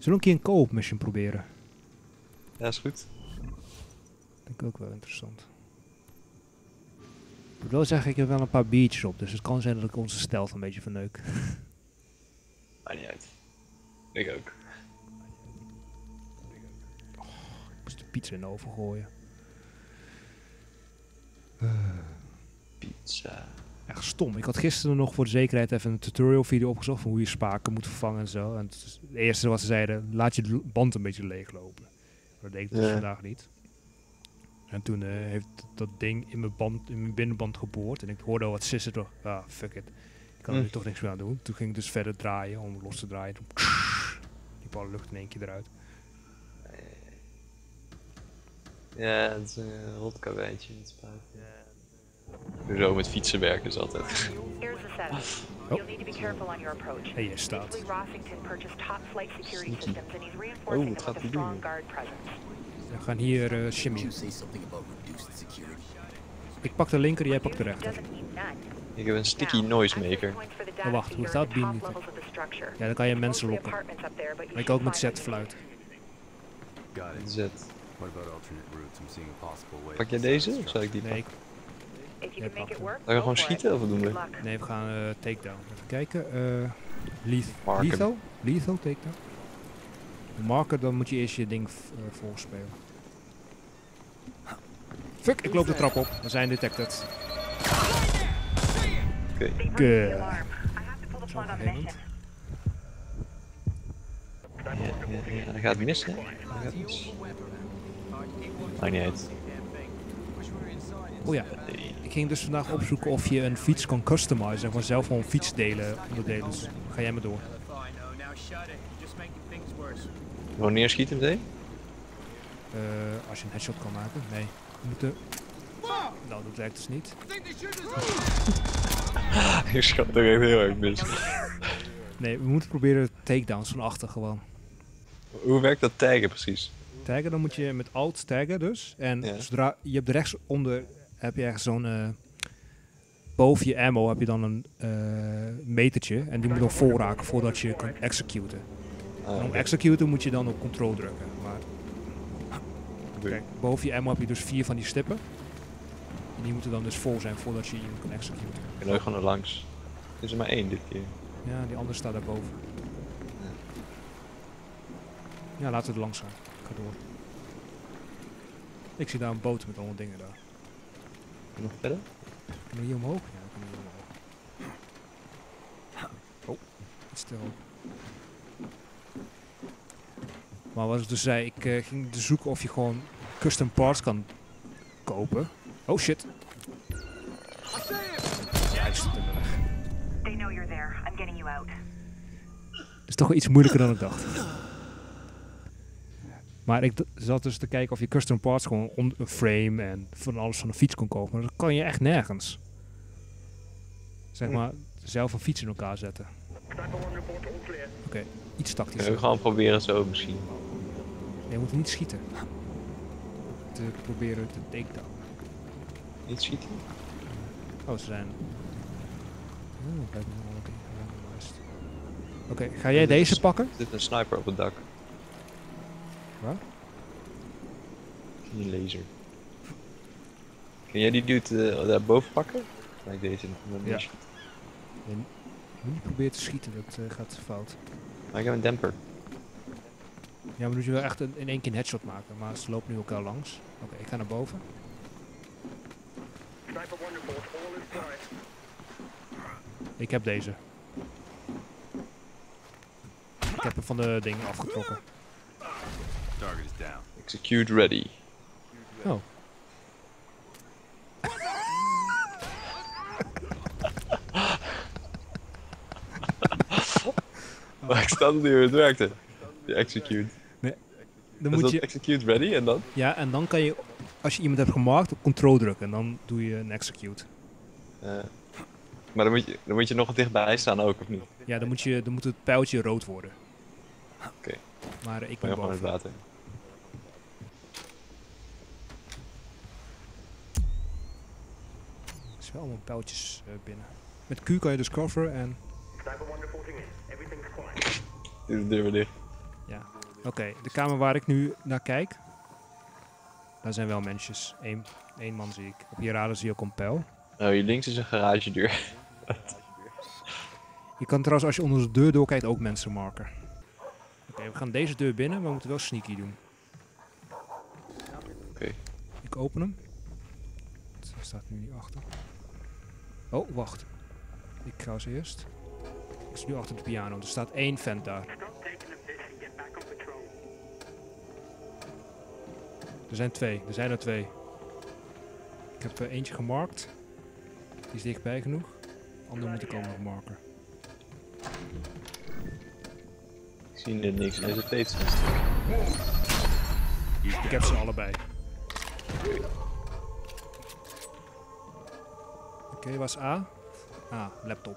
Zullen we een keer een co-op mission proberen? Ja, is goed. Ik ook wel interessant. Ik moet wel zeggen, ik heb wel een paar biertjes op, dus het kan zijn dat ik onze stealth een beetje verneuk. Maakt niet uit. Ik ook. Ik moest de pizza in de oven gooien. Pizza. Echt stom. Ik had gisteren nog voor de zekerheid even een tutorial video opgezocht van hoe je spaken moet vervangen en zo. En het, eerste wat ze zeiden, laat je de band een beetje leeglopen. Dat deed ik dus Ja. vandaag niet. En toen eh, heeft dat ding in mijn, band, in mijn binnenband geboord. En ik hoorde al wat sissen toch. Ah, fuck it. Ik kan er Hm. nu toch niks meer aan doen. Toen ging ik dus verder draaien om los te draaien. Toen liep alle lucht in één keer eruit. Ja, het is een in het spuiten. Zo met fietsen werken is altijd. Hey, je staat. Oh, wat gaat hij doen? We gaan hier eh shimmy. Ik pak de linker, jij pakt de rechter. Ik heb een sticky Now, noise access maker. points for the Oh, wacht, of the structure. Ja, dan kan je mensen lokken. Maar ik ook met find Z. Pak jij deze of zou ik die Nee, pakken? Laten we gewoon schieten of wat doen we? Nee, we gaan eh takedown. Even kijken. eh Marken. lethal? Lethal takedown. Marker, dan moet je eerst je ding v- eh, volspelen. Fuck, ik loop de trap op. We zijn detected. Oké. Mission. Ja, ja, ja, hij gaat missen. hè? Hij gaat mis. Maakt niet uit. Oh ja, ik ging dus vandaag opzoeken of je een fiets kan customizen. Zeg maar zelf gewoon fietsdelen onderdelen. Dus ga jij maar door. Gewoon neerschieten meteen? Eh, als je een headshot kan maken. Nee, we moeten... Nou, dat werkt dus niet. Je schat er even heel erg mis. Nee, we moeten proberen takedowns van achter gewoon. Hoe werkt dat taggen precies? Taggen, dan moet je met alt taggen dus. En Ja. zodra je hebt rechtsonder heb je ergens zo'n eh, boven je ammo heb je dan een eh, metertje en die moet dan vol raken voordat je kan executen. Ah, En om executen moet je dan op control drukken. Maar kijk, boven je ammo heb je dus vier van die stippen. En die moeten dan dus vol zijn voordat je iemand kan executen. Ik loop gewoon er langs. Er is er maar één dit keer. Ja, die andere staat daarboven. Ja, laten we er langs gaan. Ik ga door. Ik zie daar een boot met allemaal dingen daar. Nog verder? Kunnen we hier omhoog? Ja, we kunnen hier omhoog. Oh, hoog. Maar wat ik dus zei, ik eh, ging dus zoeken of je gewoon custom parts kan kopen. Oh shit. They know you're there. I'm getting you out. Het is toch wel iets moeilijker dan ik dacht. Maar ik zat dus te kijken of je custom parts gewoon on- een frame en van alles van een fiets kon kopen. Maar dat kan je echt nergens. Zeg Hm. maar, zelf een fiets in elkaar zetten. Oké, iets Kunnen tactischer. we gewoon proberen zo misschien. Nee, we moeten niet schieten. Te proberen te takedown. Niet schieten? Oh, ze zijn... Oh. Oké, ga jij deze pakken? Er zit een sniper op het dak. Waar? Die laser. Kun jij die dude eh, daarboven pakken? Lijkt deze nog een Ja. moet niet proberen te schieten, dat eh, gaat fout. Maar ik heb een demper. Ja, maar dan moet je wel echt een- in één keer een headshot maken. Maar ze lopen nu elkaar langs. Oké, ik ga naar boven. Ik heb deze. Ik heb hem van de dingen afgetrokken. Down. Execute ready. Oh. Maar ik sta niet hoe het werkte. Die execute. Dan Is moet je, execute ready en dan? ja, en dan kan je, als je iemand hebt gemaakt, op control drukken. En dan doe je een execute. Eh, maar dan moet, je, dan moet je nog dichtbij staan ook, of niet? Ja, dan moet, je, dan moet het pijltje rood worden. Oké. Maar ik ben gewoon in het boven. Er allemaal pijltjes eh, binnen. Met Q kan je dus coveren en... Doe de deur weer dicht. Ja. Oké, de kamer waar ik nu naar kijk. Daar zijn wel mensjes. Eén, één man zie ik. Op je radar zie je ook een pijl. Oh, hier links is een garagedeur. Je kan trouwens als je onder de deur doorkijkt ook mensen marken. Oké, we gaan deze deur binnen, maar we moeten wel sneaky doen. Oké. Ik open hem. Het staat nu niet achter. Oh, wacht. Ik ga als eerst. Ik sta nu achter de piano. Er staat één vent daar. Er zijn twee. Er zijn er twee. Ik heb er eentje gemarkt. Die is dichtbij genoeg. Andere moet ik ook nog marken. Ik zie net niks. Hij is het steeds. Ik heb ze allebei. Oké, was A? Ah, laptop.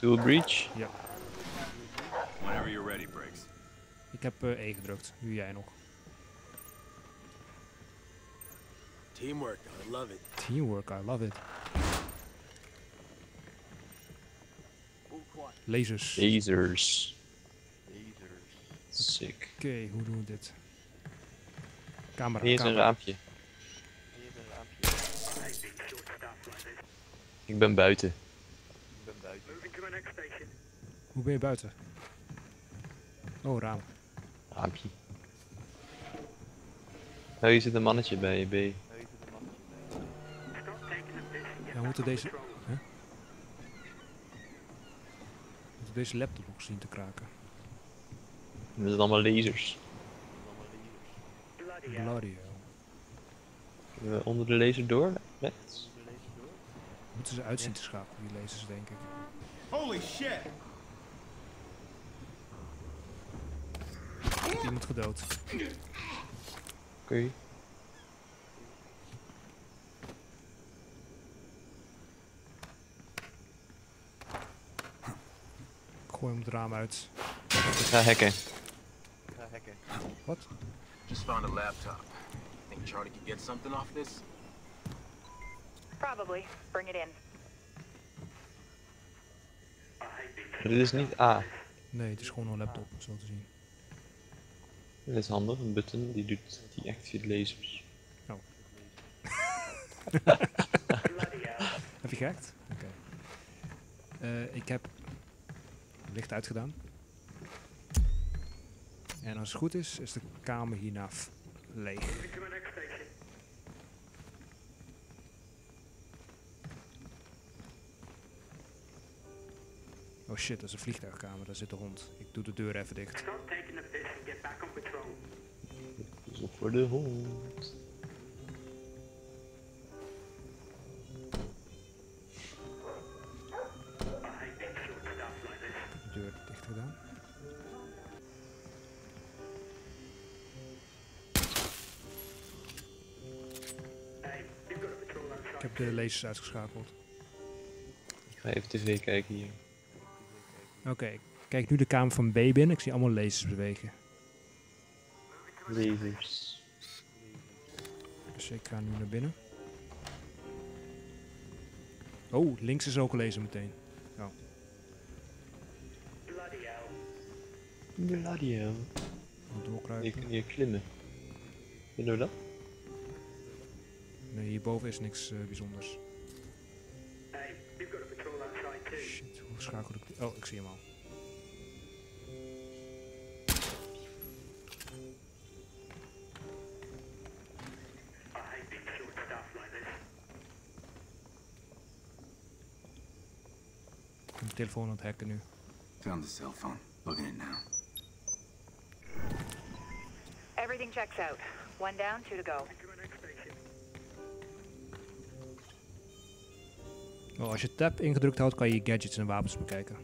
Dual breach. Whenever you're ready, Briggs. Ik heb eh, E gedrukt. Nu jij nog. Teamwork, I love it. Teamwork, I love it. Lasers. Oké, Lasers. Sick. hoe doen we dit? Camera, Hier is een camera. raampje. Ik ben buiten. Hoe ben je buiten? Oh, raam. Raampje. Oh, hier zit een mannetje bij je B. Ja, we moeten deze... Huh? We moeten deze laptop nog zien te kraken. Dat zijn allemaal lasers. Bloody hell. Kunnen we onder de laser door? Moeten ze uitzien te schakelen, die lasers, denk ik. Holy shit! Ik iemand gedood. Oké. Ik gooi hem het raam uit. Ik ga hacken. Wat? Just found a laptop. Think Charlie could get something off this? Probably. Bring it in. Dit is niet A. Nee, het is gewoon een laptop, zo te zien. Dit is handig, een button die doet die activeert lasers. Heb je gehackt? Oké. Eh, ik heb licht uitgedaan. En als het goed is, is de kamer hierna leeg. Oh shit, dat is een vliegtuigkamer, daar zit de hond. Ik doe de deur even dicht. Dus op voor de hond. De deur dicht gedaan. Ik heb de lasers uitgeschakeld. Ik ga even tv kijken hier. Oké, ik kijk nu de kamer van B binnen. Ik zie allemaal lasers bewegen. Lasers. Dus ik ga nu naar binnen. Oh, links is ook een laser meteen. Bloody hell. Moet Hier doorkruipen. kun je klimmen. Kunnen we dat? Nee, hierboven is niks eh, bijzonders. Shit, hoe schakel ik die? Oh, ik zie hem al. Ik ben de telefoon aan het hacken nu. Found the cell phone. Look at it now. Everything checks out. One down, two to go. Oh, als je tab ingedrukt houdt, kan je je gadgets en wapens bekijken.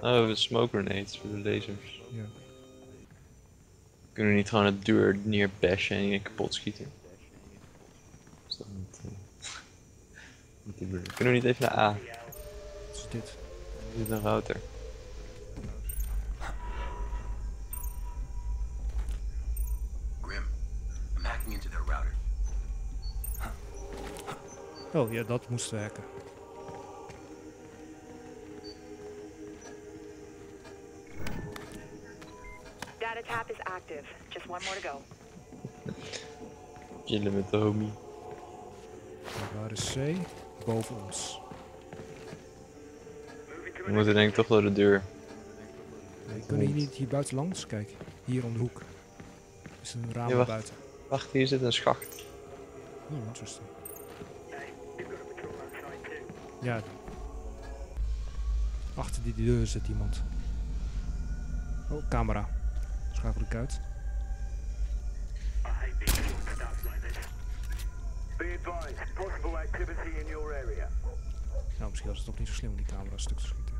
Oh, smoke grenades voor de lasers. Ja. Kunnen we niet gewoon het deur neerbashen en je kapot schieten? Is dat niet, eh, niet? Kunnen we niet even naar A? Wat is dit? Dit is een router. Oh ja, dat moest werken. Data tap is active. Just one more to go. Chillen met de homie. En Waar is C? Boven ons. We moeten denk ik toch door de deur. Nee, kunnen hier niet hier buiten langs? Kijk, hier om de hoek. Er is een raam Ja, wacht. buiten. Wacht, hier zit een schacht. Oh, interesting. Ja. Achter die deur zit iemand. Oh, camera. Schakel ik uit. Be advised, possible activity in your area. Nou, misschien was het toch niet zo slim om die camera stuk te schieten.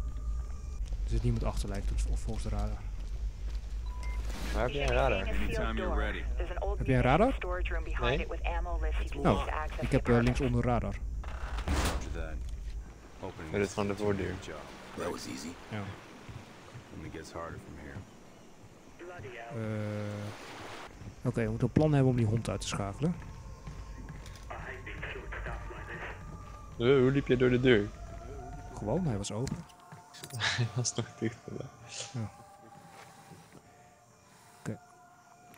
Er zit niemand achter, lijkt het, of volgens de radar. Waar heb jij een radar? Heb jij een radar? storage room behind Nee. access ik heb eh, links onder de radar. This van de is voordeur. That was easy. Ja. Gets harder from here. Eh, Oké, we moeten een plan hebben om die hond uit te schakelen. Eh, hoe liep je door de deur? Gewoon, hij was open. Hij was nog dicht vandaag.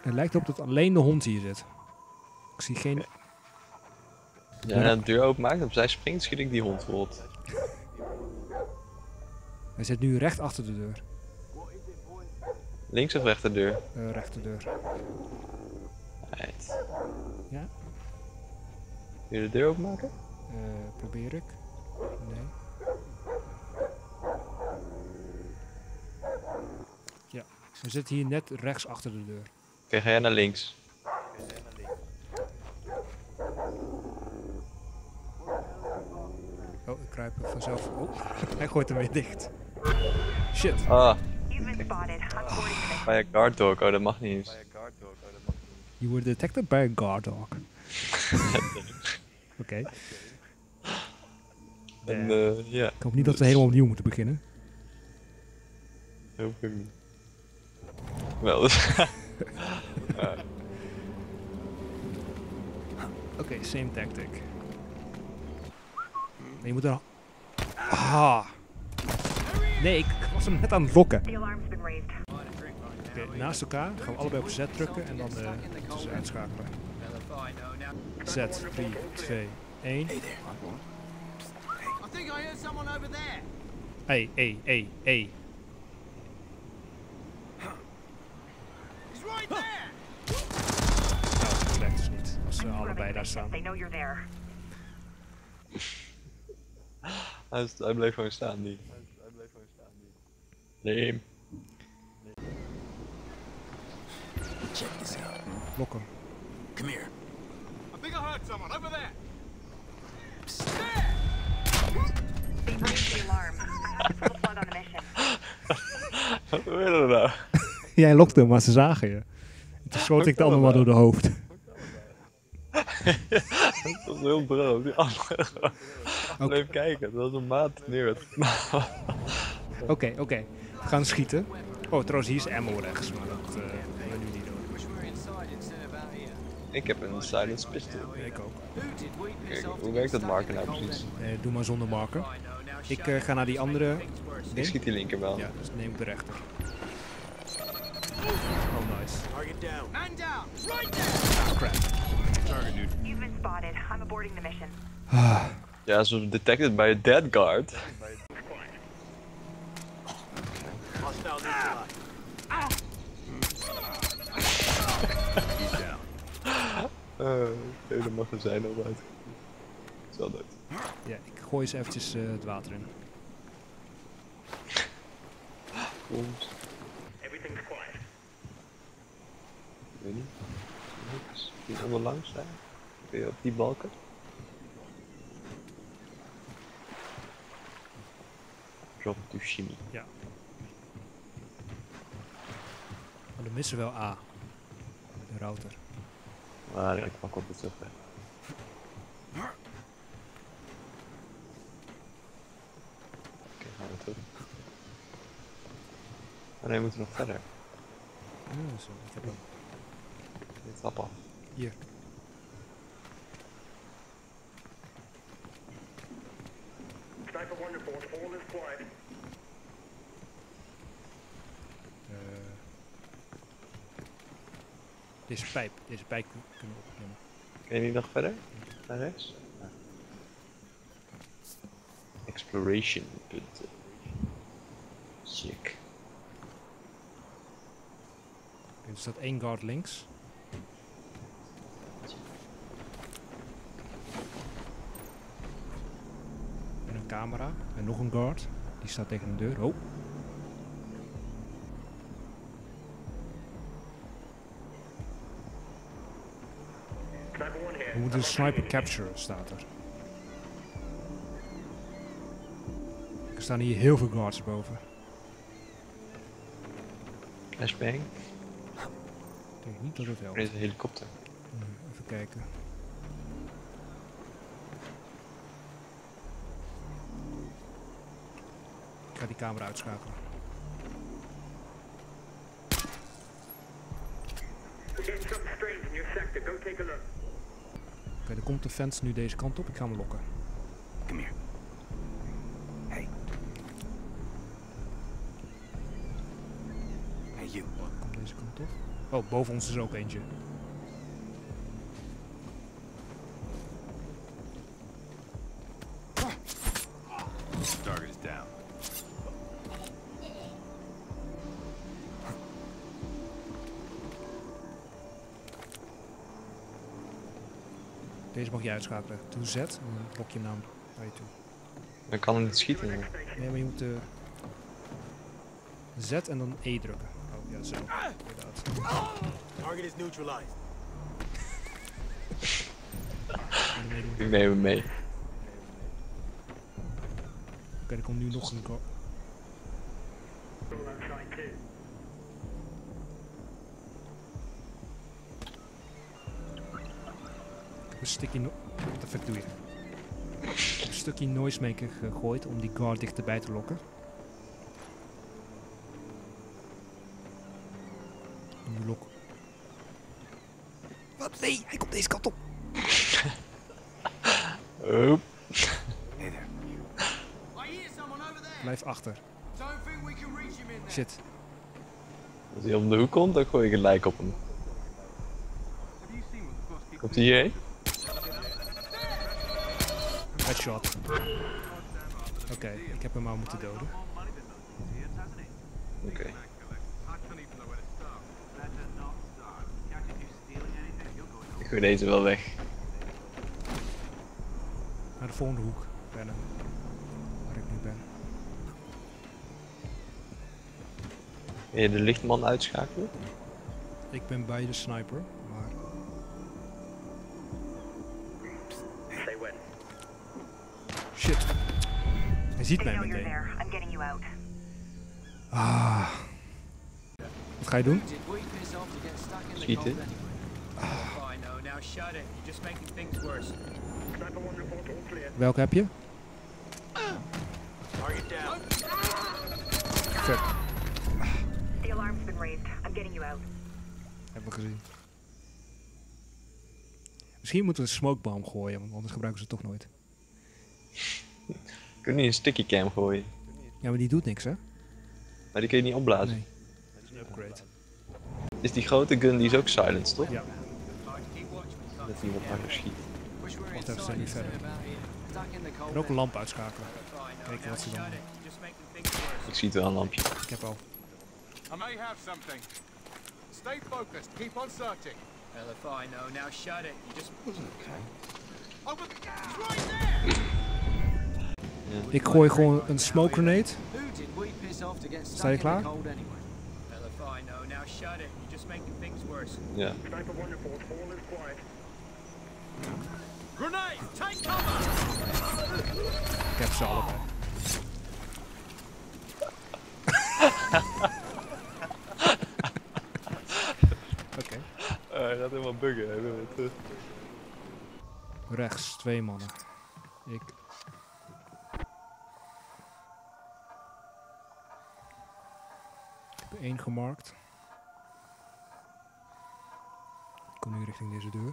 Het lijkt erop dat alleen de hond hier zit. Ik zie geen... Ja, en de deur openmaakt, op zij springt, schiet ik die hond rot. Hij zit nu recht achter de deur. Links of rechterdeur? Eh rechterdeur. Right. Ja? Wil je de deur openmaken? Eh, probeer ik. Nee. Ja, hij zit hier net rechts achter de deur. Oké, ga jij naar links. Vanzelf. Hij gooit hem weer dicht. Shit. Ah, bij een guard dog. Oh, dat mag niet eens. You were detected by a guard dog. Oké. En eh, ja, Ik hoop niet dat we helemaal opnieuw moeten beginnen. hoop ik niet. Wel, dus. Oké, same tactic. Nee, je moet er... Ah. Nee, ik was hem net aan het lokken. Oké, naast elkaar gaan we allebei op Z drukken en dan eh tussen uitschakelen. Z, 3, 2, 1. Hey there. I think I heard someone over there. Hey, hey, hey, hey. He's right there. Nou, dat werkt dus niet. Als ze allebei daar the staan. mission. They know you're there. hij, hij bleef gewoon staan, die. Nee. Check this out. Lokken. Come here. I think I heard someone over there. Wat wil je nou? Jij lokte hem, maar ze zagen je. En Toen schoot ik de ander maar door de hoofd. Dat was heel bro. Die andere Oké, bleef kijken. Dat was een maat neer. oké. oké. We gaan schieten. Oh, trouwens, hier is ammo rechts, maar dat eh gaan we nu niet here. Ik heb een silence pistol. Ik ook. Kijk, hoe werkt dat marken nou precies? Eh, doe maar zonder marker. Ik eh, ga naar die andere Ik ding. schiet die linker wel. Ja, dus neem ik de rechter. Oh, nice. Target down. Man down. Right there. Ah, crap. Target neutral. You've been spotted. I'm aborting the mission. Ja, ze detected by a dead guard. Uh, hele magazijn al uit. Zo dood. Ja, ik gooi eens eventjes eh, het water in. Komt. Everything's quiet. Ik weet niet. Je onderlangs staan? Kun je op die balken? Drop to shimmy. Ja. Maar dan missen we wel A. De router. Maar ik pak op het terug weg. Oké, gaan we terug. Nee, we moeten nog verder. Oh, zo. Ik heb hem. Papa. Hier. Eh, deze pijp, deze pijp kunnen we opnemen. Kun je nog verder? Naar. Exploration. Sick. Er staat één guard links. Camera. En nog een guard. Die staat tegen een deur. Oh. We moeten de sniper capture, staat er. Er staan hier heel veel guards boven. Flashbang. Ik denk niet dat het helpt. Er is een helikopter. Even kijken. Ga die camera uitschakelen. Oké, er komt de fence nu deze kant op. Ik ga hem lokken. Come here. Hey. Hey, you. Komt deze kant op. Oh, boven ons is er ook eentje. Mag je uitschakelen. Doe Z en dan lok je hem naar naar je toe. Dan kan hem niet schieten. Nee, maar je moet de Z en dan E drukken. Oh ja, zo. Inderdaad. Target is neutralized. En dan meedoen. Ik neem hem mee. Oké, er komt nu nog een. Een stukje. No Wat de fuck doe je? Een stukje noisemaker gegooid om die guard dichterbij te lokken. En nu lok. Wat? Nee, hij komt deze kant op. Over there. Blijf achter. Shit. Als hij om de hoek komt, dan gooi ik een lijk op hem. Komt hij hierheen? Headshot. Oké, ik heb hem al moeten doden. Oké. Ik gooi deze wel weg. Naar de volgende hoek rennen. Waar ik nu ben. Wil je de lichtman uitschakelen? Ik ben bij de sniper, shit. Hij ziet mij meteen. Ah. Wat ga je doen? Schieten. clear. Welke heb je? Fuck, The alarm's been raised. I'm getting you out. hebben we gezien. Misschien moeten we een smokebomb gooien, want anders gebruiken ze het toch nooit. Kun je niet een sticky cam gooien? Ja, maar die doet niks, hè? Maar die kun je niet opblazen. Nee. Dat is een upgrade. Is die grote gun die is ook silenced, toch? Ja. Dat niemand maar schiet. Wish we were Wacht even, zijn instead verder. kan ook een lamp uitschakelen. Kijken wat ze dan doen. Ik zie het wel een lampje. Ik heb al. I may have something. Stay focused. Keep on searching. Hell if I know. Now shut it. You just. Oh, but he's right there! Ik gooi gewoon een smoke grenade. Sta je klaar? Ja. Ik heb ze allebei. Oké. hij gaat helemaal buggen. Eh. Rechts, twee mannen. Ik. Ik heb één gemarkt. Ik kom nu richting deze deur. Nee,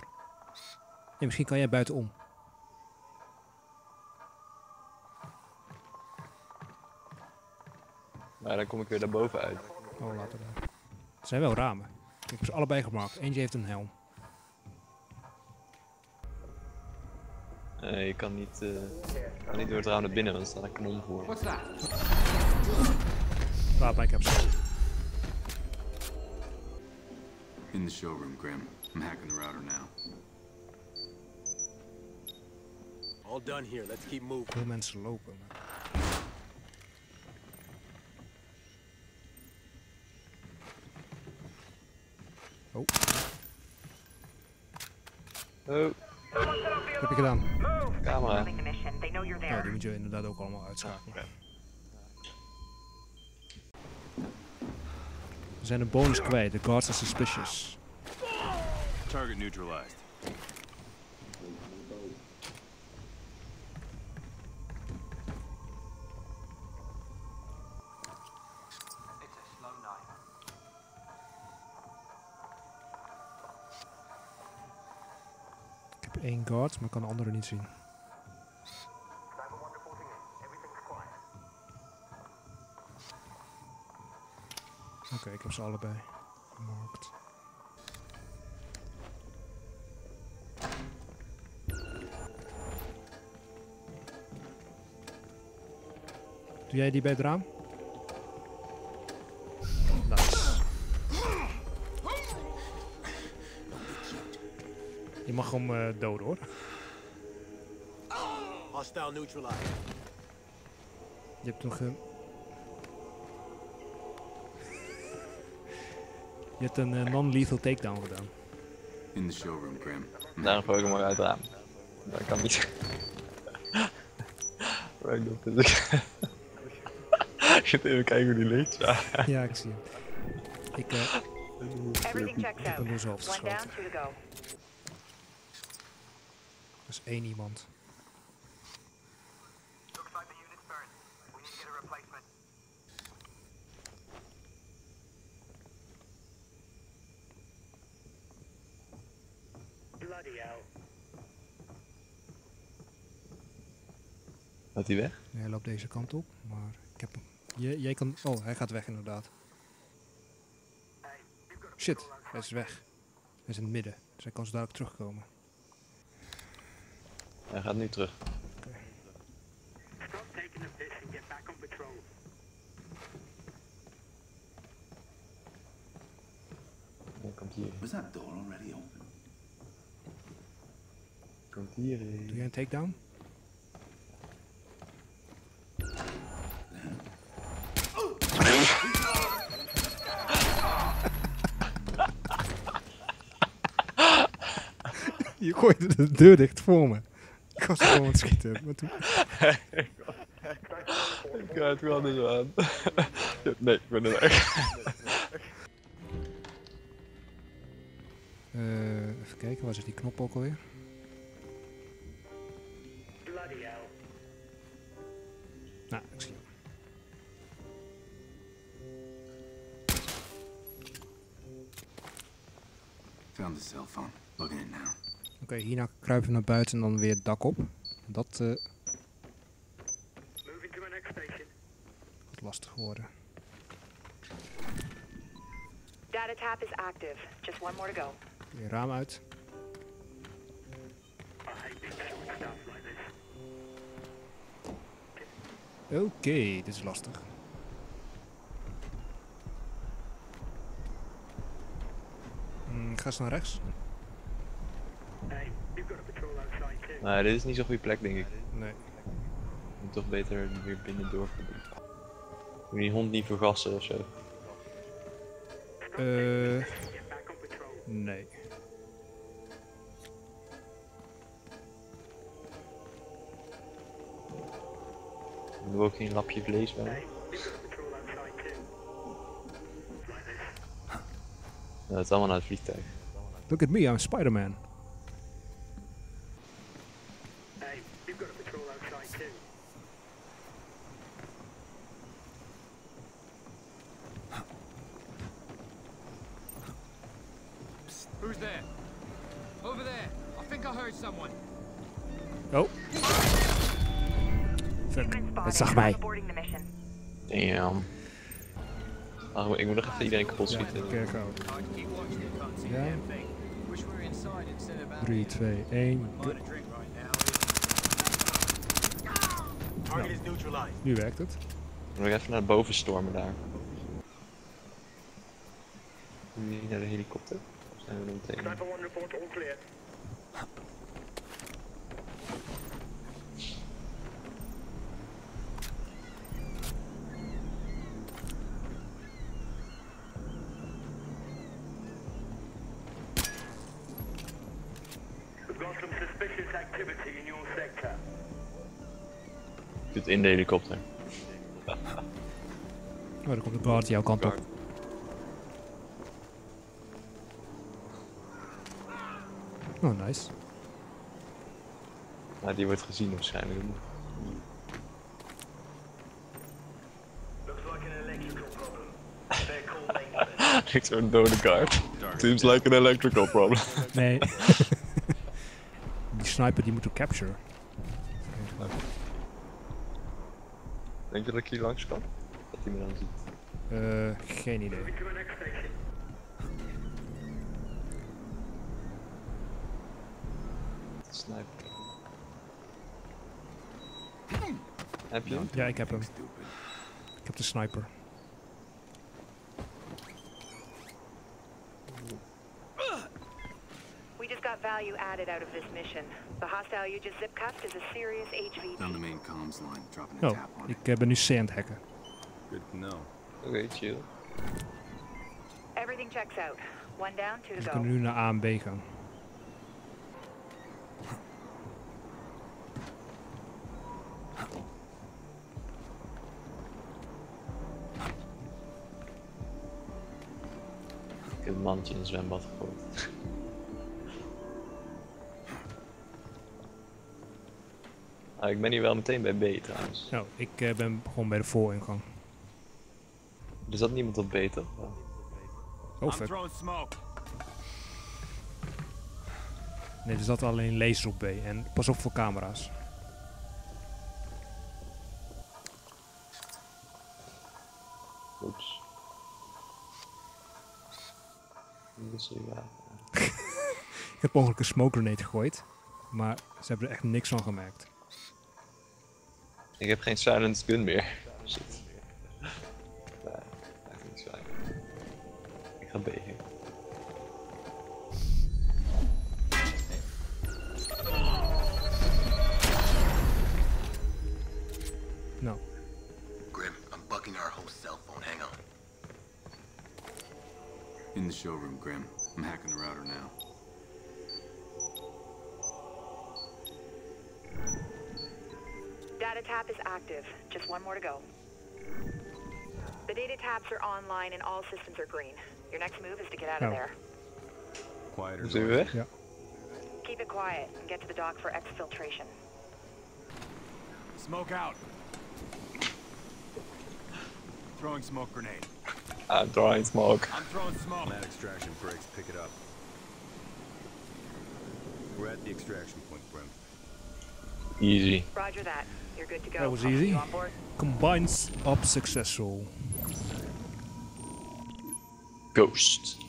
misschien kan jij buitenom. Maar dan kom ik weer daarboven uit. Oh, later dan. Het zijn wel ramen. Ik heb ze allebei gemaakt. Eentje heeft een helm. Eh, je kan niet, eh, kan niet door het raam naar binnen, want er staat een kanon voor. Laat maar, ik heb ze. In the showroom, Grim. I'm hacking the router now. All done here. Let's keep moving. Veel mensen lopen. maar- Oh, Oh, wat heb je gedaan? camera. Failing the mission. They know you're Nou, die there. moet je inderdaad ook allemaal uitschakelen. We zijn een bonus kwijt. The guards are suspicious. Target neutralized. Ik heb één guard, maar kan de andere niet zien. Oké, ik heb ze allebei gemarkt. Doe jij die bij het raam? Nice. Je mag hem eh, doden hoor. Hostile neutralized. Je hebt nog een... Je hebt een eh, non-lethal takedown gedaan. In the showroom, Grim. I'm Daarom gooi ik hem maar uit raam. Dat kan niet. Right op is ik. Ik moet even kijken hoe die leeft. Ja. ja, ik zie hem. Ik eh, Everything checks heb out. een down, geschoten. Dat is één iemand. Hij weg? Nee, hij loopt deze kant op, maar ik heb hem. Jij, jij kan... Oh, hij gaat weg inderdaad. Shit, hij is weg. Hij is in het midden, dus hij kan zo dadelijk terugkomen. Hij gaat nu terug. Stop taking the piss and get back on patrol. Komt hier. Was that door already open? Komt hier. Doe jij een takedown? Je gooit de deur dicht voor me. Ik was gewoon aan het schieten. Maar toen... Ik ga het wel dus aan. nee, ik ben er weg. Eh, even kijken, waar zit die knop ook alweer? Bloody hell. Nou, ik zie hem. Found the cell phone. Logging in now. Oké, hierna kruipen we naar buiten en dan weer het dak op. Dat eh Moving to my next station. wordt lastig worden. Data tap is active. Just one more to go. Weer raam uit. Oké, dit is lastig. Hmm, ik ga eens naar rechts. Hey, you've got a patrol outside too. Nee, dit is niet zo'n goede plek, denk ik. Nee. Je moet toch beter weer binnendoor gaan doen. Moet die hond niet vergassen of zo. Eh, nee. Doen we ook geen lapje vlees bij? Het is allemaal naar het vliegtuig. Look at me, I'm Spider-Man. Zag mij. Damn. Oh, ik moet nog even iedereen kapot Ja, schieten. kerk ook. I keep watching it, can't see Ja. a damn thing. Wish we were inside instead of out 3, 2, 1. Buying a drink right now. Target is neutralized. Nu werkt het. Moet ik even naar boven stormen daar. Nu naar de helikopter. Of zijn we er meteen? In de helikopter. Oh, dan komt de guard jouw kant op. Oh, nice. Maar die wordt gezien waarschijnlijk. Looks like an electrical problem. They're called maintenance. Ik zo'n dode guard. Seems like an electrical problem. Nee. die sniper die moet we capture. Denk je dat ik hier langs kan? Dat hij me dan ziet. Eh, geen idee. Sniper. Heb je hem? Ja, ik heb hem. Ik heb de sniper. Value added out of this mission. The hostile you just zip cuffed is a serious Found the HVT. main comms line. Dropping a Oh, tap on ik ben nu C aan. Good to know. Oké, chill. Everything checks out. One down, two Dus to we go. kunnen nu naar A en B gaan. Ik heb een mannetje in een zwembad gegooid. Ah, ik ben hier wel meteen bij B trouwens. Nou, ik eh, ben gewoon bij de vooringang. Er zat niemand op B toch? Oh. Fuck. Nee, er zat alleen laser op B. En pas op voor camera's. Oeps. Ik heb mogelijk een smoke grenade gegooid. Maar ze hebben er echt niks van gemerkt. Ik heb geen silenced gun meer. Shit. Nee, echt niet fijn. Ik ga B. hè. Grim, I'm bugging our host cell phone. Hang on. In the showroom, Grim. I'm hacking the router now. Data tap is active. Just one more to go. The data taps are online and all systems are green. Your next move is to get out of Oh. there. Quieter. Hoe zijn we noise. weg? Keep it quiet and get to the dock for exfiltration. Smoke out. Throwing smoke grenade. I'm drawing smoke. I'm throwing smoke. Mat extraction breaks. Pick it up. We're at the extraction point, Grim. Easy. Roger that. You're good to go. That was easy. on board. combines up successful. Ghost.